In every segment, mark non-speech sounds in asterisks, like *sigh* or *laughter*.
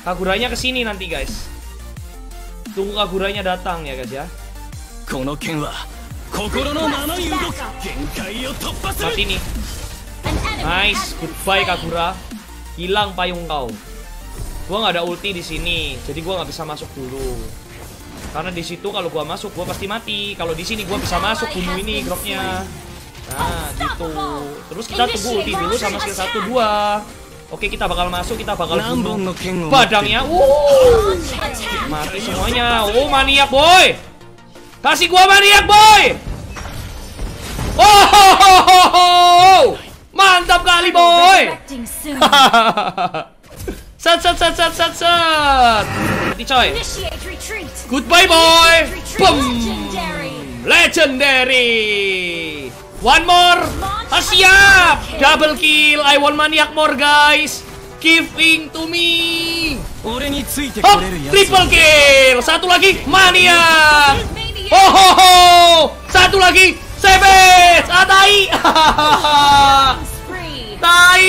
Kaguranya ke sini nanti, guys. Tunggu Kaguranya datang ya, guys ya. Mati nih. Nice, goodbye Kagura. Hilang payung kau. Gua nggak ada ulti di sini, jadi gua nggak bisa masuk dulu. Karena di situ kalau gua masuk, gua pasti mati. Kalau di sini gua bisa masuk bunuh ini groknya. Nah, gitu. Terus kita tunggu ulti dulu sama skill 1 2. Oke, kita bakal masuk, kita bakal bunuh badangnya. Uh, mati semuanya. Oh, maniak boy. Kasih gua maniak boy. Oh, mantap kali boy. *laughs* sat sat sat sat sat sat. Mati coy. Goodbye boy. Boom. Legendary. One more. Ah, siap. Double kill. I want maniac more, guys. Giving to me. Oh, Triple kill. Satu lagi. Maniac. Oh, ho, ho. Satu lagi. Sebes. Ah, tai. *laughs* tai.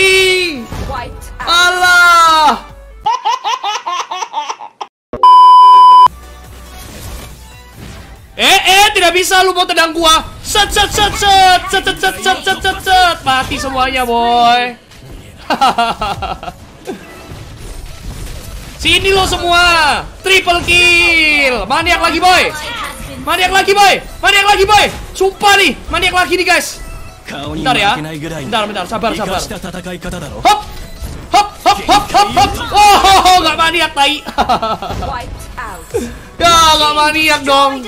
Allah. *laughs* eh, eh. Tidak bisa lu mau tendang gua. Set set set set set set set set set set set mati semuanya boy. *laughs* Sini lo semua. Triple kill. Maniak lagi boy. Maniak lagi boy. Maniak lagi boy. Sumpah nih, maniak lagi nih guys. Bentar ya. Bentar bentar sabar sabar. Hop. Hop hop hop hop hop. Oh, enggak maniak tai. *laughs* ya, enggak maniak dong.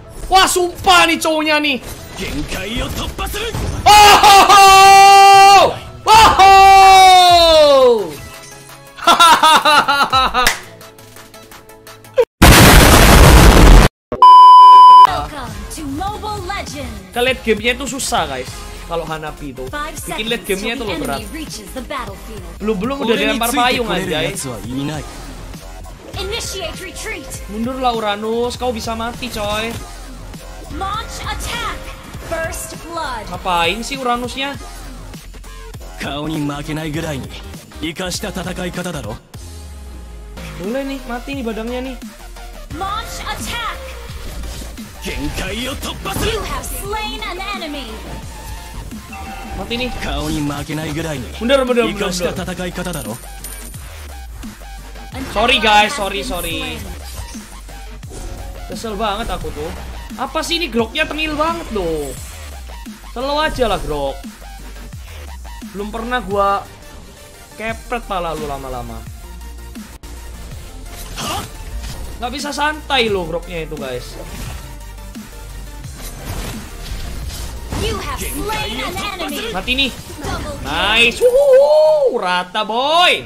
Wah, sumpah nih cowoknya nih. Oh! Oh! Hahaha. Kalau lihat gamenya itu susah guys kalau Hanapi itu bikin lihat gamenya itu loh berat belum belum udah dilempar payung aja mundurlah Uranus kau bisa mati coy Launch attack. First blood. Ngapain sih Uranusnya? Kau ni makenai gurai ni. Ikashita tatakai kata daro. Boleh nih, mati nih badangnya nih. Launch attack. Genkai yo toppasu. You have slain an enemy. Mati nih. Kau ni makenai gerai ni. Mundur, mundur, mundur. Ikashita tatakai kata daro. Sorry guys, sorry, sorry. Kesel banget aku tuh. Apa sih ini groknya tengil banget loh. Selalu aja lah grok. Belum pernah gua kepret pala lu lama-lama. Nggak bisa santai loh groknya itu guys. Mati nih. Nice. Wuhu, rata boy.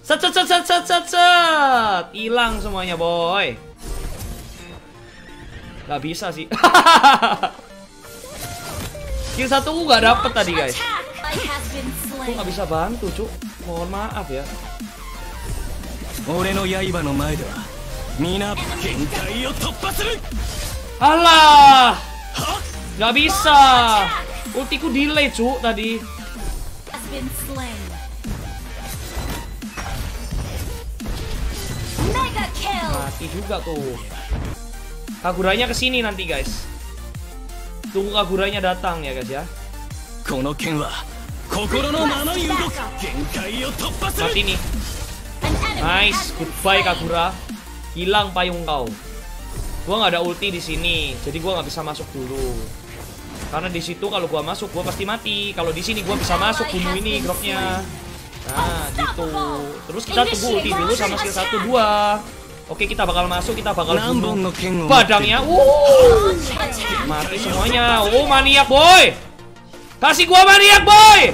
Set set set set set set. Hilang semuanya boy. Gak bisa sih. *laughs* Skill satu gua gak dapet tadi guys. gua gak bisa bantu cuk. Mohon maaf ya. Alah, Gak bisa. Ultiku delay cuk tadi. Mati juga tuh. Kaguranya ke sini nanti guys. Tunggu Kaguranya datang ya guys ya. Mati nih. Nice, goodbye Kagura. Hilang payung kau. Gua nggak ada ulti di sini, jadi gua nggak bisa masuk dulu. Karena di situ kalau gua masuk gua pasti mati. Kalau di sini gua bisa masuk bunuh ini groknya. Nah, gitu. Terus kita tunggu ulti dulu sama skill 1 2. Oke, kita bakal masuk, kita bakal bunuh badangnya. Uh, mati semuanya. Oh, maniak boy. Kasih gua maniak boy.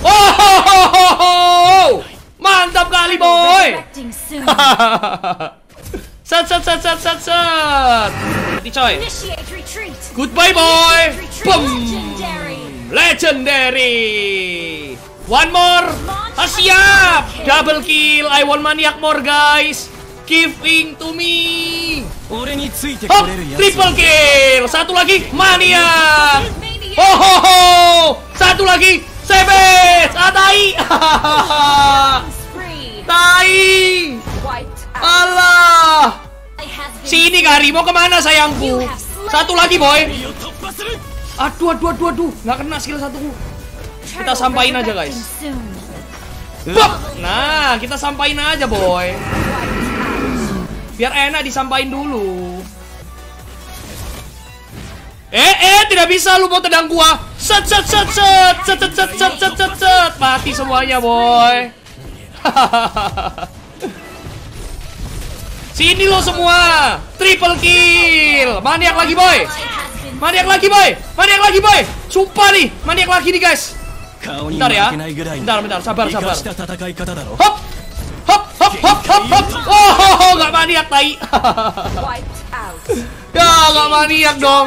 Oh, mantap kali boy. *laughs* sat sat sat sat sat sat. Coy. Goodbye boy. Boom. Legendary. One more. Ah, siap. Double kill. I want maniac more, guys. Giving to me. Oh, Triple kill. Satu lagi. Maniac. Oh, ho, ho. Satu lagi. Sebes. Ah, tai. *laughs* tai. Allah. Sini Karim, harimau ke mana sayangku? Satu lagi boy. Aduh aduh aduh aduh, nggak kena skill satuku. Kita sampain aja, guys. Bop! Nah, kita sampain aja boy. Biar enak disampain dulu. Eh, eh, tidak bisa lu mau tendang gua. Set, set, set, set, set, set, set, set, set, set, set. Mati semuanya, boy. *laughs* Sini lo semua. Triple kill. Maniak lagi, boy. Maniak lagi, boy. Maniak lagi, boy. Sumpah nih, maniak lagi nih, guys. Bentar ya. Bentar, bentar, sabar, sabar. Hop. Hop, hop, hop, hop, hop. Oh, oh, oh nggak maniak tai. ya, nggak maniak dong.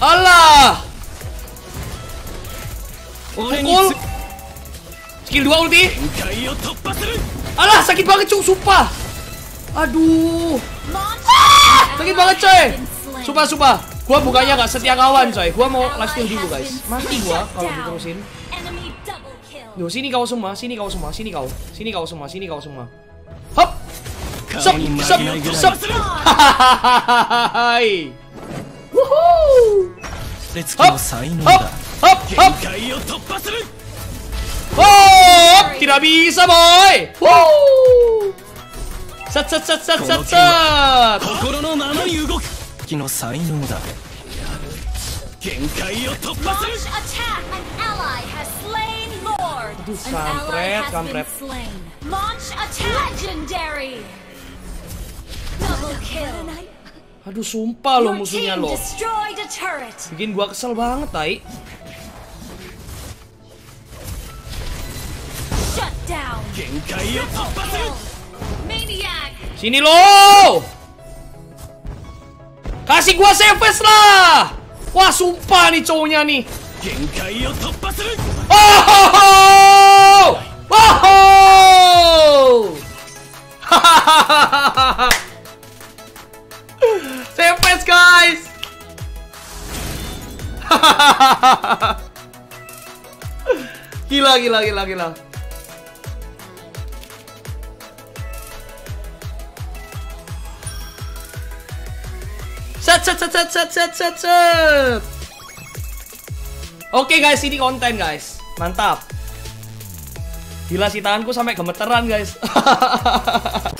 Allah. Pukul. Skill 2 ulti. Allah sakit banget cuy, sumpah. Aduh. Ah! Sakit banget cuy. Sumpah, sumpah. Gua bukannya gak setia kawan coy. Gua mau last dulu guys. Mati gua kalau gitu diterusin Duh, sini kau semua Sini kau semua Sini kau. Sini kau semua Sini kau semua. Hop! Sup sup sup Hahaha Woohoo Hop Hop Hop Hop. Hop! Tidak bisa boy. Woo! Set set set set set set. 時の才能だ。限界を突破する Aduh, kampret, Aduh, sumpah lo musuhnya lo. Bikin gua kesel banget, tai. Sini lo! Kasih gua service lah. Wah, sumpah nih cowoknya nih. Oh! Oh! *laughs* oh! service guys. *laughs* gila gila gila gila. Set set set set set set set set. Oke guys, ini konten guys. Mantap. Gila sih tanganku sampai gemeteran guys. *laughs*